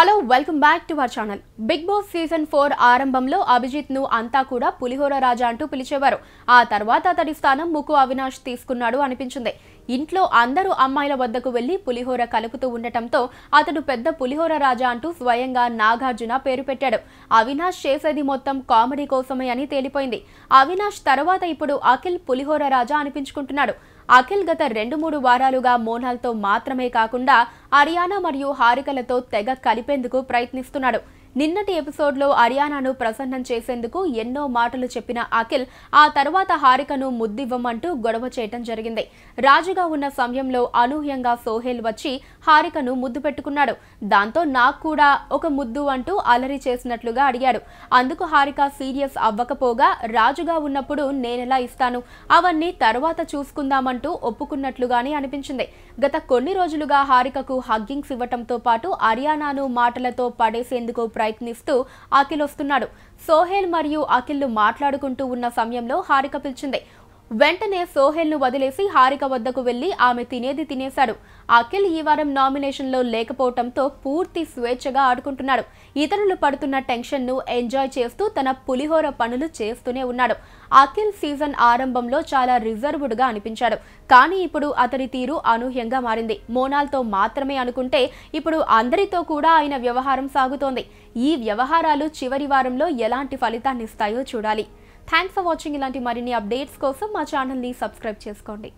Hello welcome back to our channel. Bigg Boss season four ఆరంభంలో అభిజిత్ను అంతా కూడా పులిహోర రాజా అంటూ పిలిచేవారు. ఆ తర్వాత అతడి స్థానం ముకు అవినాష్ తీసుకున్నాడు అనిపించింది. ఇంట్లో అందరూ అమ్మాయిల వద్దకు వెళ్ళి పులిహోర కలుపుతూ ఉండటంతో అతడు పెద్ద పులిహోర రాజా అంటూ స్వయంగా నాగార్జున పేరు పెట్టాడు. అవినాష్ చేసేది మొత్తం కామెడీ కోసమే అని తేలిపోయింది. అవినాష్ తర్వాత ఇప్పుడు అఖిల్ పులిహోర రాజా అనిపించుకుంటున్నాడు. అఖిల్ గత రెండు మూడు వారాలుగా మోనాల్తో మాత్రమే కాకుండా అరియానా మరియు హారికలతో తెగ కలిపేందుకు ప్రయత్నిస్తున్నాడు. నిన్నటి ఎపిసోడ్లో అరియానాను ప్రసన్నం చేసేందుకు ఎన్నో మాటలు చెప్పిన అఖిల్ ఆ తర్వాత హారికను ముద్దివ్వమంటూ గొడవ చేయటం జరిగింది. రాజుగా ఉన్న సమయంలో అనూహ్యంగా సోహెల్ వచ్చి హారికను ముద్దు పెట్టుకున్నాడు. దాంతో నాకు కూడా ఒక ముద్దు అంటూ అలరి చేసినట్లుగా అడిగాడు. అందుకు హారిక సీరియస్ అవ్వకపోగా రాజుగా ఉన్నప్పుడు నేనెలా ఇస్తాను? అవన్నీ తర్వాత చూసుకుందామంటూ ఒప్పుకున్నట్లుగానే అనిపించింది. గత కొన్ని రోజులుగా హారికకు హగ్గింగ్స్ ఇవ్వటంతో పాటు అరియానాను మాటలతో పడేసేందుకు ప్రయత్నిస్తూ అఖిల్ వస్తున్నాడు. సోహేల్ మరియు అఖిల్ మాట్లాడుకుంటూ ఉన్న సమయంలో హారిక పిలిచింది వెంటనే సోహెల్ను వదిలేసి హారిక వద్దకు వెళ్ళి ఆమె తినేది తినేశాడు. అఖిల్ ఈ వారం నామినేషన్లో లేకపోవడంతో పూర్తి స్వేచ్ఛగా ఆడుకుంటున్నాడు. ఇతరులు పడుతున్న టెన్షన్ను ఎంజాయ్ చేస్తూ తన పులిహోర పనులు చేస్తూనే ఉన్నాడు. అఖిల్ సీజన్ ఆరంభంలో చాలా రిజర్వ్డ్గా అనిపించాడు. కానీ ఇప్పుడు అతని తీరు అనూహ్యంగా మారింది. మోనాల్తో మాత్రమే అనుకుంటే ఇప్పుడు అందరితో కూడా ఆయన వ్యవహారం సాగుతోంది. ఈ వ్యవహారాలు చివరి వారంలో ఎలాంటి ఫలితాన్ని ఇస్తాయో చూడాలి. థ్యాంక్స్ ఫర్ వాచింగ్ ఇలాంటి మరిన్ని అప్డేట్స్ కోసం మా ఛానల్ని సబ్స్క్రైబ్ చేసుకోండి.